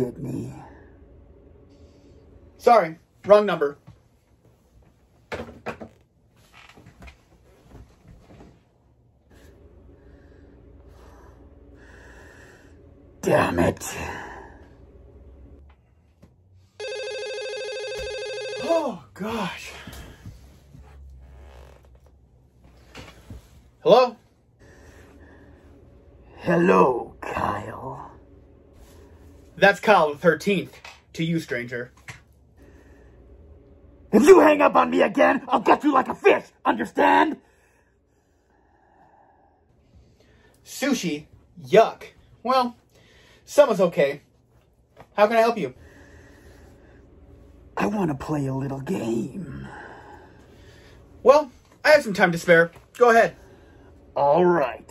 Sydney. Sorry, wrong number. Damn it. Oh, gosh. Hello? Hello, Kyle. That's Kyle the 13th. To you, stranger. If you hang up on me again, I'll get you like a fish, understand? Sushi? Yuck. Well, summer's okay. How can I help you? I want to play a little game. Well, I have some time to spare. Go ahead. All right.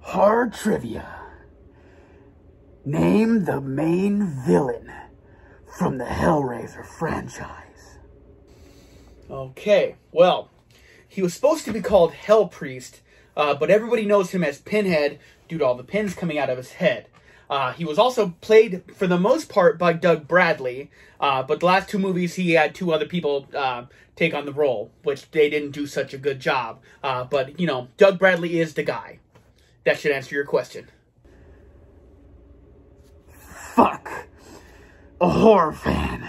Hard trivia. Name the main villain from the Hellraiser franchise. Okay, well, he was supposed to be called Hell Priest, uh, but everybody knows him as Pinhead due to all the pins coming out of his head. Uh, he was also played, for the most part, by Doug Bradley, uh, but the last two movies he had two other people uh, take on the role, which they didn't do such a good job. Uh, but, you know, Doug Bradley is the guy. That should answer your question. Fuck. A horror fan.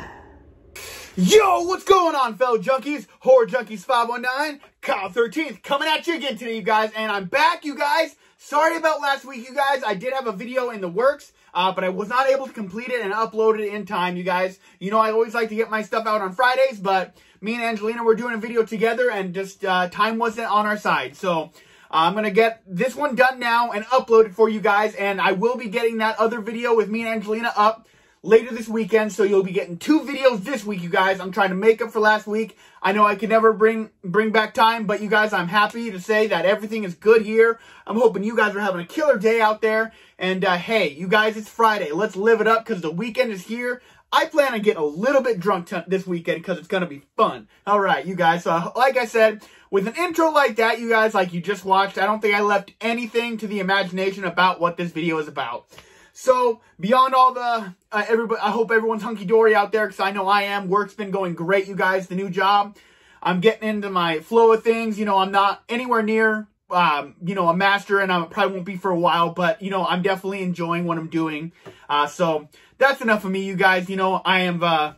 Yo, what's going on, fellow junkies? Horror Junkies 509, Kyle 13th, coming at you again today, you guys, and I'm back, you guys. Sorry about last week, you guys. I did have a video in the works, uh, but I was not able to complete it and upload it in time, you guys. You know, I always like to get my stuff out on Fridays, but me and Angelina were doing a video together, and just uh, time wasn't on our side, so... I'm going to get this one done now and upload it for you guys. And I will be getting that other video with me and Angelina up later this weekend. So you'll be getting two videos this week, you guys. I'm trying to make up for last week. I know I could never bring bring back time, but you guys, I'm happy to say that everything is good here. I'm hoping you guys are having a killer day out there. And uh, hey, you guys, it's Friday. Let's live it up because the weekend is here. I plan on getting a little bit drunk this weekend because it's going to be fun. All right, you guys. So, like I said, with an intro like that, you guys, like you just watched, I don't think I left anything to the imagination about what this video is about. So, beyond all the, uh, everybody, I hope everyone's hunky-dory out there because I know I am. Work's been going great, you guys. The new job. I'm getting into my flow of things. You know, I'm not anywhere near um, you know, a master, and I probably won't be for a while, but, you know, I'm definitely enjoying what I'm doing. Uh, so, that's enough of me, you guys. You know, I am, uh,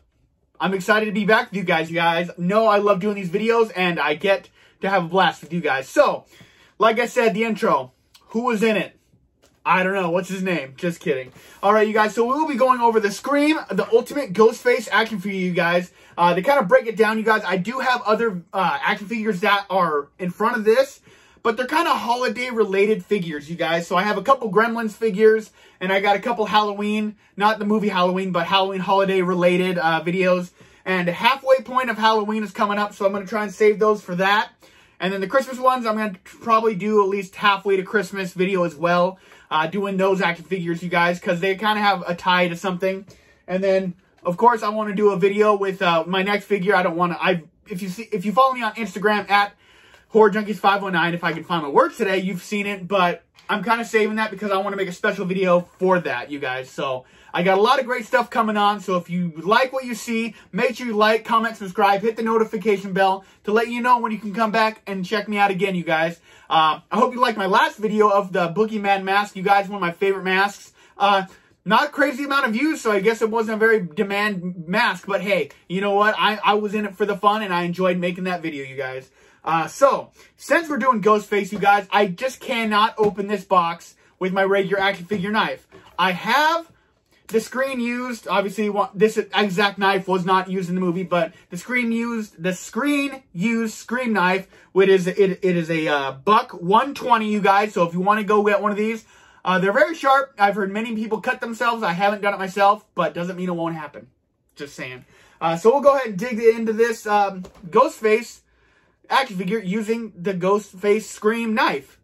I'm excited to be back with you guys. You guys know I love doing these videos, and I get to have a blast with you guys. So, like I said, the intro. Who was in it? I don't know. What's his name? Just kidding. All right, you guys. So we will be going over the Scream, the Ultimate Ghostface action figure, you guys. Uh, to kind of break it down, you guys, I do have other uh, action figures that are in front of this but they're kind of holiday related figures, you guys. So I have a couple Gremlins figures, and I got a couple Halloween, not the movie Halloween, but Halloween holiday related uh, videos. And a halfway point of Halloween is coming up, so I'm going to try and save those for that. And then the Christmas ones, I'm going to probably do at least halfway to Christmas video as well. Uh, doing those action figures, you guys, because they kind of have a tie to something. And then, of course, I want to do a video with uh, my next figure. I don't want to, I if you see, if you follow me on Instagram at Horror Junkies 509. if I can find my work today, you've seen it, but I'm kind of saving that because I want to make a special video for that, you guys. So I got a lot of great stuff coming on. So if you like what you see, make sure you like, comment, subscribe, hit the notification bell to let you know when you can come back and check me out again, you guys. Uh, I hope you liked my last video of the Boogeyman mask. You guys, one of my favorite masks. Uh, not crazy amount of views, so I guess it wasn't a very demand mask. But hey, you know what? I, I was in it for the fun, and I enjoyed making that video, you guys. Uh, so, since we're doing Ghostface, you guys, I just cannot open this box with my regular action figure knife. I have the screen used, obviously this exact knife was not used in the movie, but the screen used, the screen used Scream knife, which is, it, it is a uh, buck 120, you guys, so if you want to go get one of these, uh, they're very sharp. I've heard many people cut themselves. I haven't done it myself, but doesn't mean it won't happen. Just saying. Uh, so we'll go ahead and dig into this um, Ghostface action figure using the Ghostface Scream knife.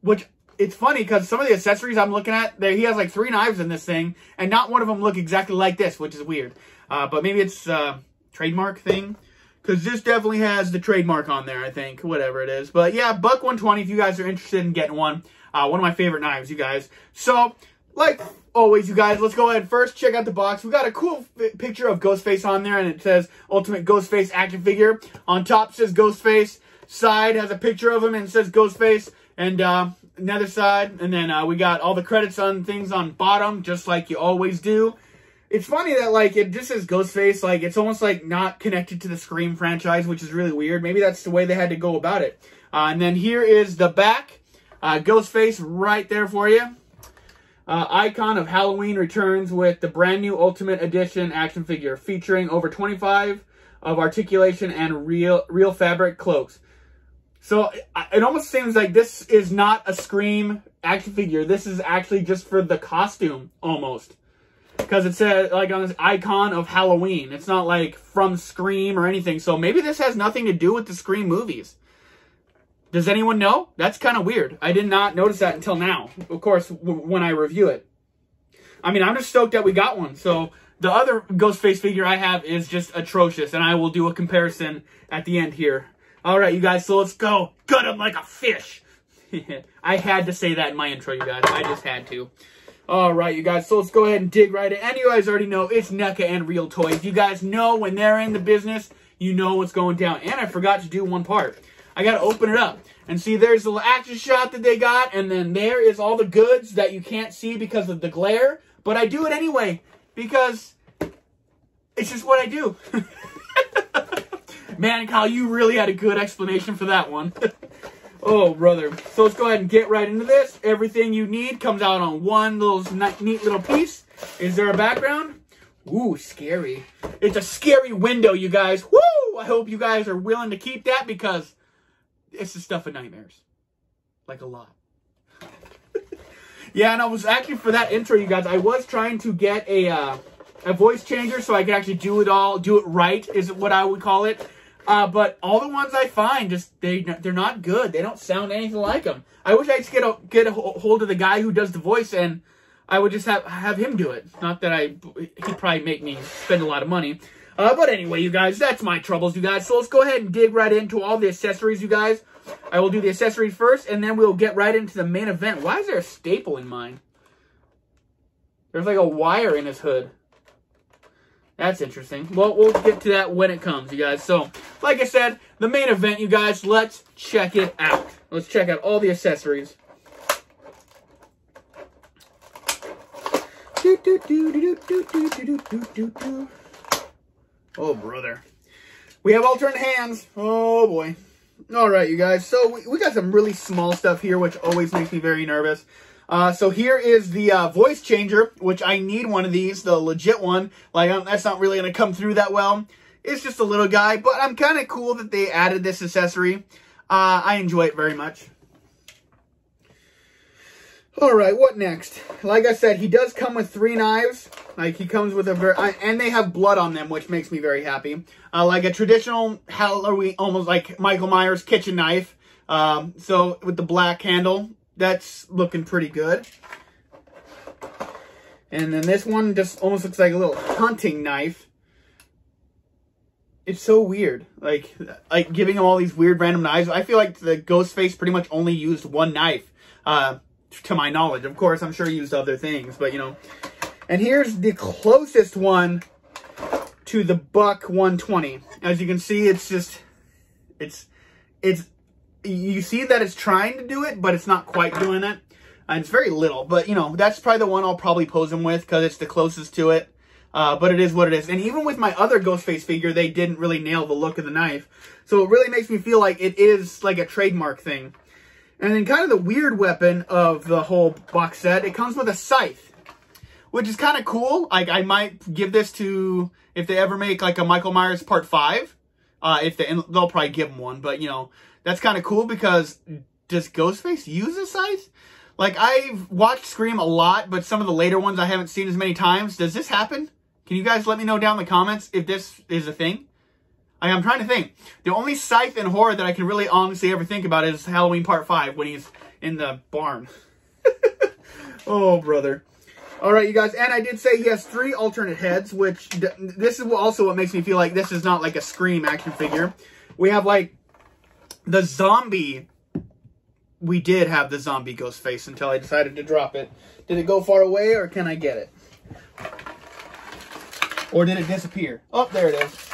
Which, it's funny because some of the accessories I'm looking at, there he has like three knives in this thing, and not one of them look exactly like this, which is weird. Uh, but maybe it's a trademark thing. Because this definitely has the trademark on there, I think. Whatever it is. But yeah, buck 120 if you guys are interested in getting one. Uh, one of my favorite knives, you guys. So, like always, you guys, let's go ahead first check out the box. We got a cool picture of Ghostface on there, and it says Ultimate Ghostface action figure. On top says Ghostface. Side has a picture of him and says Ghostface. And uh, another side. And then uh, we got all the credits on things on bottom, just like you always do. It's funny that, like, it just says Ghostface. Like, it's almost, like, not connected to the Scream franchise, which is really weird. Maybe that's the way they had to go about it. Uh, and then here is the back. Uh, Ghostface right there for you. Uh, icon of Halloween returns with the brand new Ultimate Edition action figure featuring over 25 of articulation and real real fabric cloaks. So it almost seems like this is not a Scream action figure. This is actually just for the costume almost. Because it said like on this icon of Halloween. It's not like from Scream or anything. So maybe this has nothing to do with the Scream movies. Does anyone know? That's kind of weird. I did not notice that until now. Of course, when I review it. I mean, I'm just stoked that we got one. So the other Ghostface figure I have is just atrocious, and I will do a comparison at the end here. All right, you guys, so let's go. Gut him like a fish. I had to say that in my intro, you guys. I just had to. All right, you guys, so let's go ahead and dig right in. And you guys already know it's NECA and Reel Toys. You guys know when they're in the business, you know what's going down. And I forgot to do one part. I got to open it up. And see, there's the action shot that they got, and then there is all the goods that you can't see because of the glare. But I do it anyway, because it's just what I do. Man, Kyle, you really had a good explanation for that one. oh, brother. So let's go ahead and get right into this. Everything you need comes out on one little neat little piece. Is there a background? Ooh, scary. It's a scary window, you guys. Woo! I hope you guys are willing to keep that because it's the stuff of nightmares. Like a lot. yeah, and I was actually, for that intro, you guys, I was trying to get a, uh, a voice changer so I could actually do it all, do it right, is what I would call it. Uh, but all the ones I find, just, they, they're not good. They don't sound anything like them. I wish I could get a, get a hold of the guy who does the voice and I would just have, have him do it. Not that I, he'd probably make me spend a lot of money. Uh, but anyway, you guys, that's my troubles, you guys. So let's go ahead and dig right into all the accessories, you guys. I will do the accessories first, and then we'll get right into the main event. Why is there a staple in mine? There's like a wire in his hood. That's interesting. Well, we'll get to that when it comes, you guys. So, like I said, the main event, you guys, let's check it out. Let's check out all the accessories. Do, do, do, do, do, do, do, do, do, do. Oh, brother. We have alternate hands. Oh, boy. All right, you guys. So we, we got some really small stuff here, which always makes me very nervous. Uh, so here is the uh, voice changer, which I need one of these, the legit one. Like, um, that's not really going to come through that well. It's just a little guy, but I'm kind of cool that they added this accessory. Uh, I enjoy it very much. All right, what next? Like I said, he does come with three knives. Like, he comes with a very... And they have blood on them, which makes me very happy. Uh, like a traditional Halloween, almost like Michael Myers kitchen knife. Um, so, with the black handle, that's looking pretty good. And then this one just almost looks like a little hunting knife. It's so weird. Like, like giving him all these weird random knives. I feel like the Ghostface pretty much only used one knife. Uh, to my knowledge. Of course, I'm sure he used other things, but you know. And here's the closest one to the Buck 120. As you can see, it's just, it's, it's, you see that it's trying to do it, but it's not quite doing it. And it's very little, but you know, that's probably the one I'll probably pose him with because it's the closest to it. Uh, but it is what it is. And even with my other Ghostface figure, they didn't really nail the look of the knife. So it really makes me feel like it is like a trademark thing. And then kind of the weird weapon of the whole box set, it comes with a scythe, which is kind of cool. Like I might give this to, if they ever make like a Michael Myers part five, uh, if they, they'll probably give him one, but you know, that's kind of cool because does Ghostface use a scythe? Like I've watched Scream a lot, but some of the later ones I haven't seen as many times. Does this happen? Can you guys let me know down in the comments if this is a thing? I'm trying to think. The only scythe in horror that I can really honestly ever think about is Halloween Part 5 when he's in the barn. oh, brother. All right, you guys, and I did say he has three alternate heads, which this is also what makes me feel like this is not like a Scream action figure. We have like the zombie. We did have the zombie ghost face until I decided to drop it. Did it go far away or can I get it? Or did it disappear? Oh, there it is.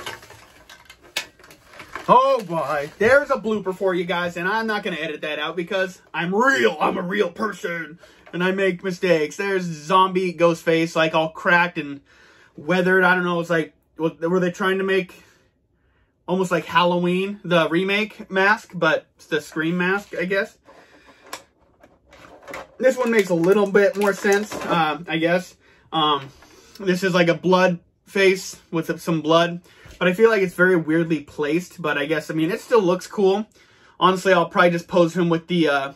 Oh boy, there's a blooper for you guys, and I'm not to edit that out because I'm real. I'm a real person and I make mistakes. There's zombie ghost face, like all cracked and weathered. I don't know. It's like, were they trying to make almost like Halloween, the remake mask, but the Scream mask, I guess. This one makes a little bit more sense, uh, I guess. Um, this is like a blood face with some blood, but I feel like it's very weirdly placed, but I guess, I mean, it still looks cool. Honestly, I'll probably just pose him with the, uh,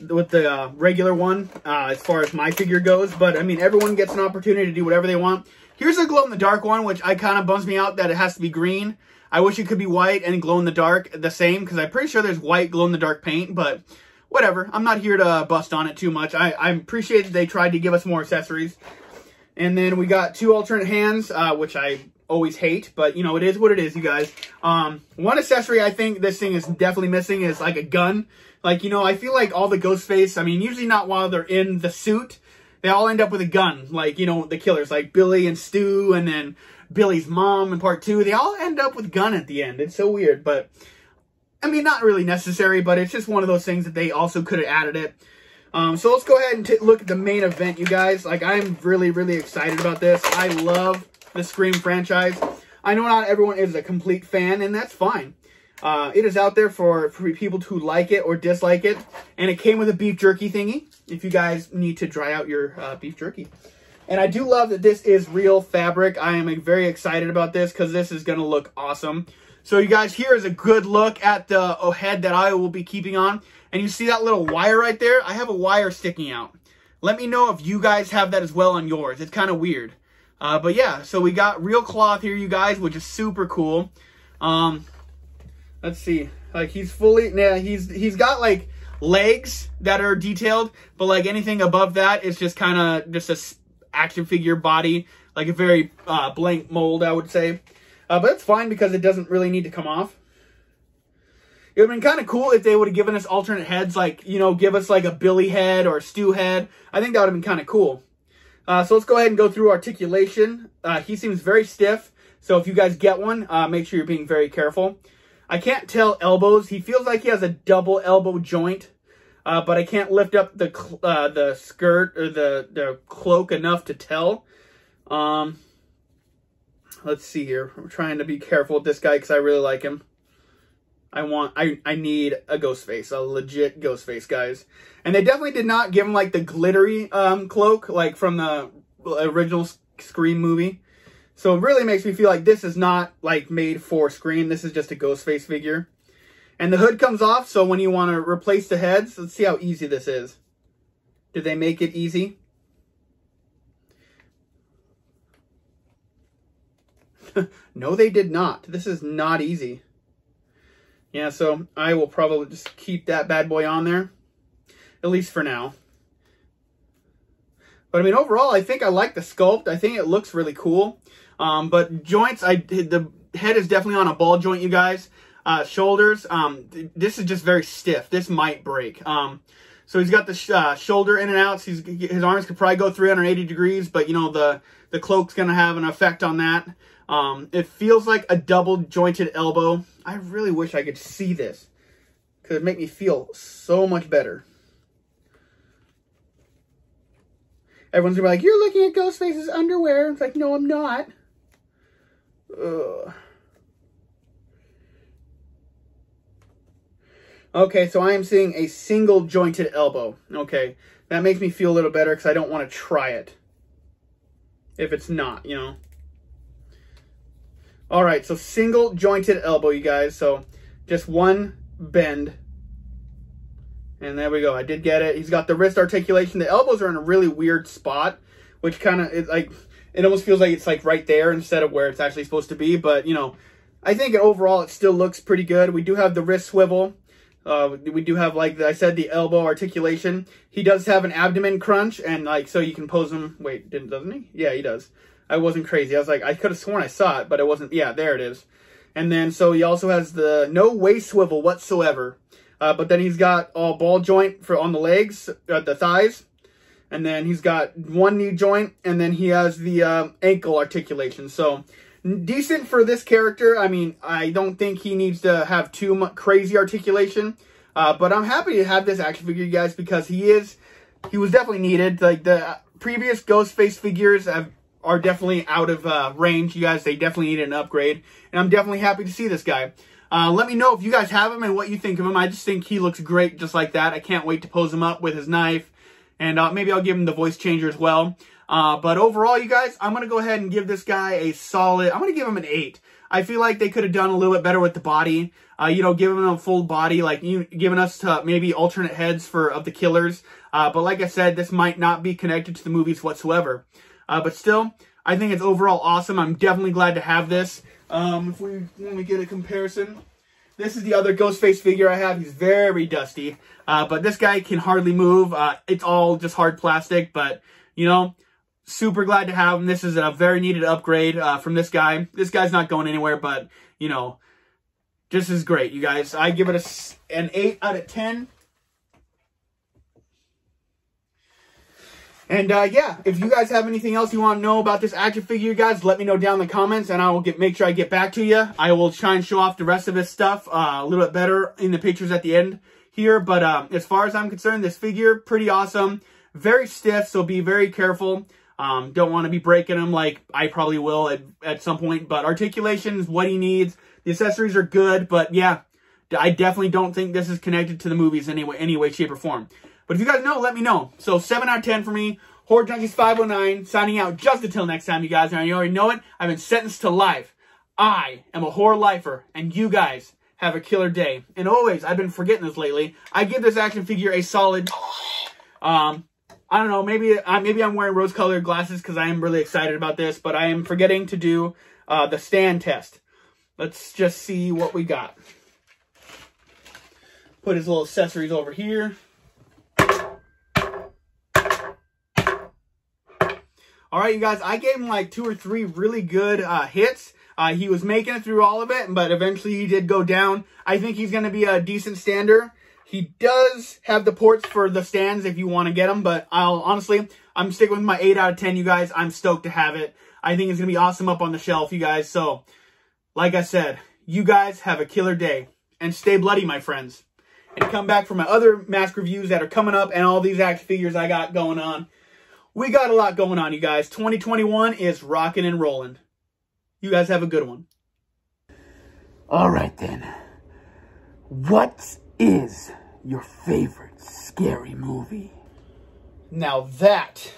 with the uh, regular one uh, as far as my figure goes. But, I mean, everyone gets an opportunity to do whatever they want. Here's a glow-in-the-dark one, which I kind of bums me out that it has to be green. I wish it could be white and glow-in-the-dark the same, because I'm pretty sure there's white glow-in-the-dark paint, but whatever. I'm not here to bust on it too much. I, I appreciate that they tried to give us more accessories. And then we got two alternate hands, uh, which I always hate, but you know, it is what it is, you guys. Um, one accessory I think this thing is definitely missing is like a gun. Like, you know, I feel like all the Ghostface, I mean, usually not while they're in the suit, they all end up with a gun. Like, you know, the killers, like Billy and Stu, and then Billy's mom in part two, they all end up with gun at the end. It's so weird, but, I mean, not really necessary, but it's just one of those things that they also could have added it. Um, so let's go ahead and look at the main event, you guys. Like, I'm really, really excited about this. I love the Scream franchise. I know not everyone is a complete fan, and that's fine. Uh, it is out there for, for people who like it or dislike it. And it came with a beef jerky thingy, if you guys need to dry out your uh, beef jerky. And I do love that this is real fabric. I am very excited about this because this is going to look awesome. So you guys, here is a good look at the head that I will be keeping on. And you see that little wire right there? I have a wire sticking out. Let me know if you guys have that as well on yours. It's kind of weird. Uh, but yeah, so we got real cloth here, you guys, which is super cool. Um, let's see. Like he's fully, yeah, he's he's got like legs that are detailed, but like anything above that is just kind of just a action figure body, like a very uh, blank mold, I would say. Uh, but it's fine because it doesn't really need to come off. It would have been kind of cool if they would have given us alternate heads, like, you know, give us like a Billy head or a Stu head. I think that would have been kind of cool. Uh, so let's go ahead and go through articulation. Uh, he seems very stiff, so if you guys get one, uh, make sure you're being very careful. I can't tell elbows. He feels like he has a double elbow joint, uh, but I can't lift up the uh, the skirt or the, the cloak enough to tell. Um, let's see here. I'm trying to be careful with this guy because I really like him. I want, I, I need a ghost face, a legit ghost face, guys. And they definitely did not give him like the glittery um, cloak, like from the original Scream movie. So it really makes me feel like this is not like made for Scream. This is just a ghost face figure. And the hood comes off, so when you want to replace the heads, let's see how easy this is. Did they make it easy? no, they did not. This is not easy. Yeah, so I will probably just keep that bad boy on there, at least for now. But I mean, overall, I think I like the sculpt. I think it looks really cool. Um, but joints, I the head is definitely on a ball joint, you guys. Uh, shoulders, um, this is just very stiff. This might break. Um, so he's got the sh uh, shoulder in and out. He's, his arms could probably go 380 degrees, but you know the the cloak's gonna have an effect on that. Um, it feels like a double jointed elbow. I really wish I could see this. Because it'd make me feel so much better. Everyone's gonna be like, you're looking at Ghostface's underwear. It's like, no, I'm not. Ugh. Okay, so I am seeing a single jointed elbow. Okay, that makes me feel a little better because I don't want to try it. If it's not, you know. All right, so single jointed elbow, you guys. So just one bend. And there we go. I did get it. He's got the wrist articulation. The elbows are in a really weird spot, which kind of, like, it almost feels like it's like right there instead of where it's actually supposed to be. But, you know, I think overall it still looks pretty good. We do have the wrist swivel. Uh, we do have, like I said, the elbow articulation. He does have an abdomen crunch, and like so you can pose him. Wait, didn't doesn't he? Yeah, he does. I wasn't crazy. I was like, I could have sworn I saw it, but it wasn't. Yeah, there it is. And then so he also has the no waist swivel whatsoever. Uh, but then he's got all ball joint for on the legs, uh, the thighs, and then he's got one knee joint, and then he has the uh, ankle articulation. So decent for this character. I mean, I don't think he needs to have too much crazy articulation, uh, but I'm happy to have this action figure, you guys, because he is he was definitely needed. Like the previous Ghostface figures have, are definitely out of uh, range, you guys. They definitely need an upgrade, and I'm definitely happy to see this guy. Uh, let me know if you guys have him and what you think of him. I just think he looks great just like that. I can't wait to pose him up with his knife. And uh, maybe I'll give him the voice changer as well. Uh, but overall, you guys, I'm going to go ahead and give this guy a solid, I'm going to give him an 8. I feel like they could have done a little bit better with the body. Uh, you know, giving him a full body, like you giving us to maybe alternate heads for of the killers. Uh, but like I said, this might not be connected to the movies whatsoever. Uh, but still, I think it's overall awesome. I'm definitely glad to have this. Um, if we want to get a comparison, this is the other Ghostface figure I have. He's very dusty, uh, but this guy can hardly move. Uh, it's all just hard plastic, but, you know, super glad to have him. This is a very needed upgrade uh, from this guy. This guy's not going anywhere, but, you know, just is great, you guys. I give it a, an 8 out of 10. And uh, yeah, if you guys have anything else you want to know about this action figure, you guys, let me know down in the comments, and I will get make sure I get back to you. I will try and show off the rest of this stuff uh, a little bit better in the pictures at the end here. But um, as far as I'm concerned, this figure, pretty awesome. Very stiff, so be very careful. Um, don't want to be breaking them like I probably will at, at some point. But articulation is what he needs. The accessories are good, but yeah, I definitely don't think this is connected to the movies in any way, any way shape, or form. But if you guys know, let me know. So 7 out of 10 for me. Horror Junkies 509 signing out just until next time, you guys. And you already know it. I've been sentenced to life. I am a horror lifer, and you guys have a killer day. And always, I've been forgetting this lately. I give this action figure a solid. Um, I don't know. Maybe uh, maybe I'm wearing rose-colored glasses because I am really excited about this, but I am forgetting to do uh, the stand test. Let's just see what we got. Put his little accessories over here. All right, you guys, I gave him like two or three really good uh, hits. Uh, he was making it through all of it, but eventually he did go down. I think he's going to be a decent stander. He does have the ports for the stands if you want to get them, but I'll honestly, I'm sticking with my 8 out of 10, you guys. I'm stoked to have it. I think it's going to be awesome up on the shelf, you guys. So, like I said, you guys have a killer day. And stay bloody, my friends. And come back for my other mask reviews that are coming up and all these action figures I got going on. We got a lot going on, you guys. 2021 is rocking and rolling. You guys have a good one. All right, then. What is your favorite scary movie? Now that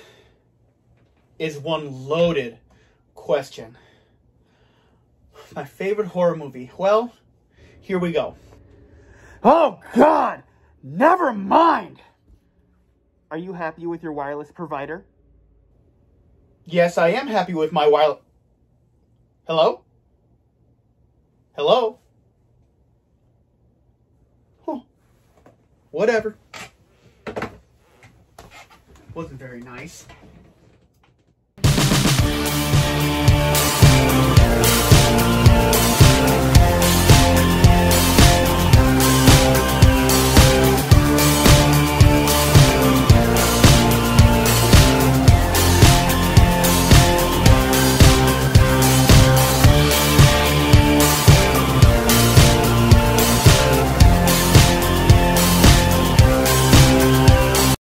is one loaded question. My favorite horror movie. Well, here we go. Oh, God! Never mind! Are you happy with your wireless provider? Yes, I am happy with my wireless. Hello? Hello? Huh. Whatever. Wasn't very nice.